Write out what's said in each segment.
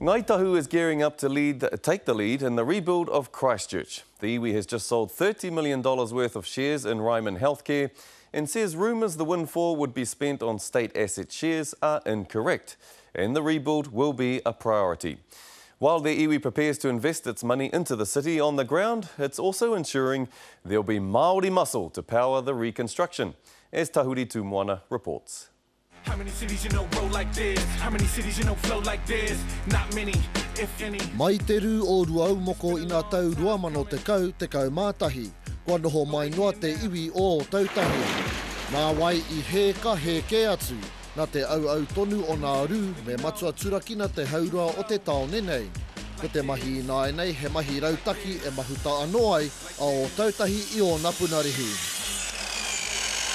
Ngaitahu is gearing up to lead, take the lead in the rebuild of Christchurch. The iwi has just sold $30 million worth of shares in Ryman Healthcare and says rumours the windfall would be spent on state asset shares are incorrect and the rebuild will be a priority. While the iwi prepares to invest its money into the city on the ground, it's also ensuring there'll be Māori muscle to power the reconstruction, as Tahuri Tumwana reports. Mai i te rū o Ruaumoko i ngā tau 2010, 11, kua noho mai noa te iwi o Ōtautahi. Nā wai i hē ka hē kē atu, nā te auau tonu o ngā rū me matua turakina te haurua o te tāone nei. Ko te mahi ināianei he mahi rautaki e mahuta anō ai, A o Tautahi i ōna puna rihi.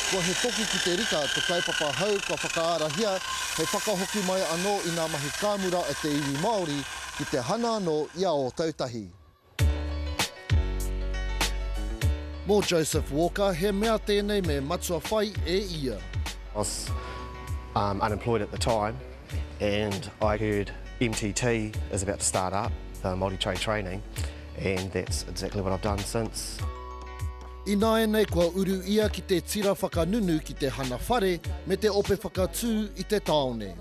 Kua he toki ki te rika te kaupapa hou kua whakaarahia hei whakahoki mai anō i ngā mahi kāmura a te iwi Māori ki te hana anō i a Ōtautahi. Mō Joseph Walker he mea tēnei me matua whai e ia. I was unemployed at the time. And I heard MTT is about to start up, the Māori Trade Training, and that's exactly what I've done since. Ināianei kua uru ia ki te tira whakanunu ki te hanga whare me te ope whakatū i te tāone.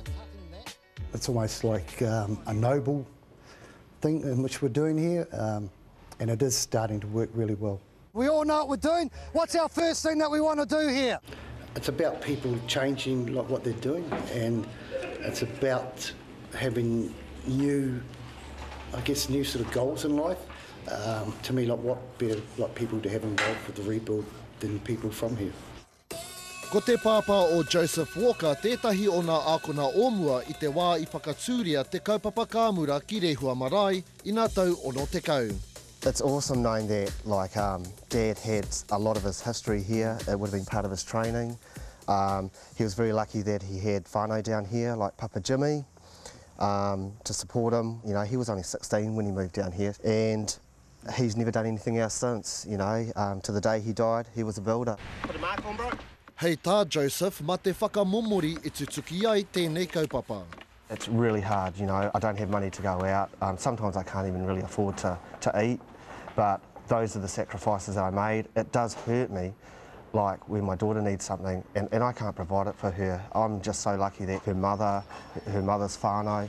It's almost like um, a noble thing in which we're doing here, um, and it is starting to work really well. We all know what we're doing. What's our first thing that we want to do here? It's about people changing like what they're doing and it's about having new, I guess, new sort of goals in life um, to me, like what better like people to have involved with the rebuild than people from here. Ko te pāpā o Joseph Walker tētahi o nā ākona o mua i te wā i whakatūria te kaupapa kāmura ki Rehua Marae i nā tau 60. It's awesome knowing that like um dad had a lot of his history here, it would have been part of his training, um he was very lucky that he had whanau down here like Papa Jimmy um to support him, you know he was only sixteen when he moved down here and he's never done anything else since, you know, um, to the day he died, he was a builder. Put a mark on, bro. Hei tā, Joseph, ma te whakamumuri i te ai tēnei kaupapa. It's really hard, you know, I don't have money to go out. Um, sometimes I can't even really afford to, to eat, but those are the sacrifices that I made. It does hurt me, like when my daughter needs something and, and I can't provide it for her. I'm just so lucky that her mother, her mother's whānau,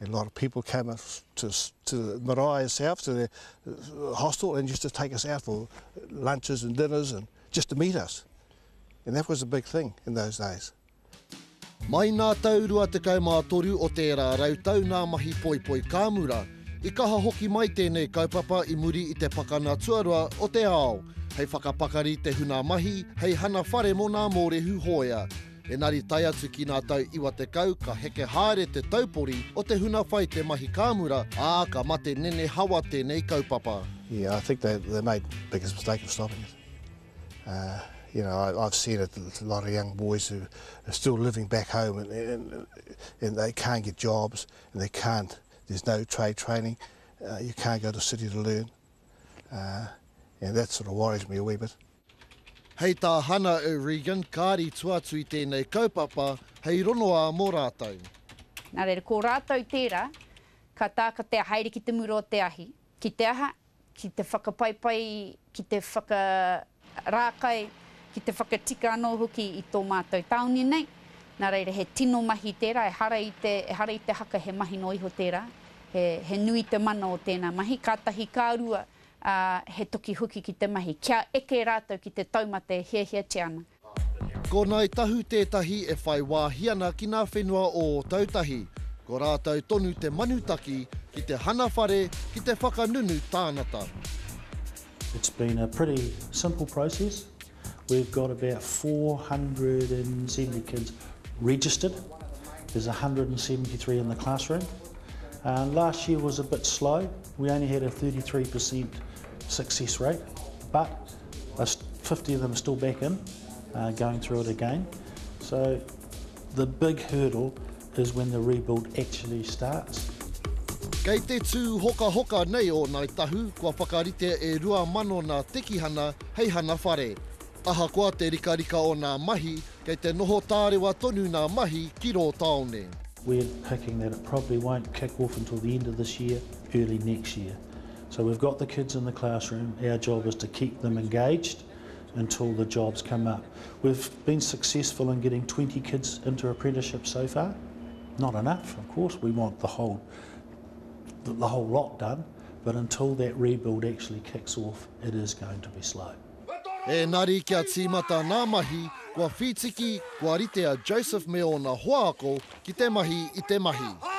A lot of people came up to, to the marae itself, to the uh, hostel, and used to take us out for lunches and dinners and just to meet us. And that was a big thing in those days. Mai nā tau 23 o tērā rautau nā mahi poipoi kāmura, i kaha hoki mai tēnei kaupapa i muri i te pakana tuarua o te ao, hei whakapakari te huna mahi, hei hana whare mō nā mōrehu hōia. Engari tae atu ki ngā tau iwa tekau ka heke haere te taupori o te huna whai te mahi kāmura, ā, ka mate nenehawa tēnei kaupapa. Yeah, I think they they made the biggest mistake of stopping it. Uh, you know, I, I've seen it. There's a lot of young boys who are still living back home, and and, and they can't get jobs, and they can't. There's no trade training. Uh, you can't go to the city to learn, uh, and that sort of worries me a wee bit. Hei tā Hana O'Regan, kāri tua atu i tēnei kaupapa, hei ronoā mō rātou. Nā reira, ko rātou tērā, ka tākatea haere ki te mura o te ahi. Ki te aha? Ki te whakapaipai, ki te whakarākai, ki te whakatika anō hoki i tō mātou tāone nei. Nā reira, he tino mahi tērā, ehara i te, ehara i te haka he mahi noa iho tērā. He, he nui te mana o tēnā mahi, kātahi ka rua, ā, he toki hoki ki te mahi, kia eke rātou ki te taumata e hiahiatia ana. Ko Ngāi Tahu tētahi e whai wāhi ana ki ngā whenua o Ōtautahi, ko rātou tonu te manutaki ki te hana whare ki te whakanunu tāngata. It's been a pretty simple process. We've got about 470 kids registered. There's 173 in the classroom. Uh, last year was a bit slow. We only had a 33% success rate, but 50 of them are still back in, uh, going through it again. So the big hurdle is when the rebuild actually starts. Kei te tū hokahoka nei o Ngāi Tahu, kua whakaritea e rua mano nā Tekihana hei hana whare. Ahakoa te rikarika o nā mahi, kei te noho tārewa tonu nā mahi ki rō tāone. We're picking that it probably won't kick off until the end of this year, early next year. So we've got the kids in the classroom, our job is to keep them engaged until the jobs come up. We've been successful in getting 20 kids into apprenticeship so far. Not enough, of course. We want the whole, the, the whole lot done. But until that rebuild actually kicks off, it is going to be slow. E nari kia tīmata nā mahi, kua whitiki kua rite a Joseph Meo hoa ako ki te mahi i te mahi. Oh,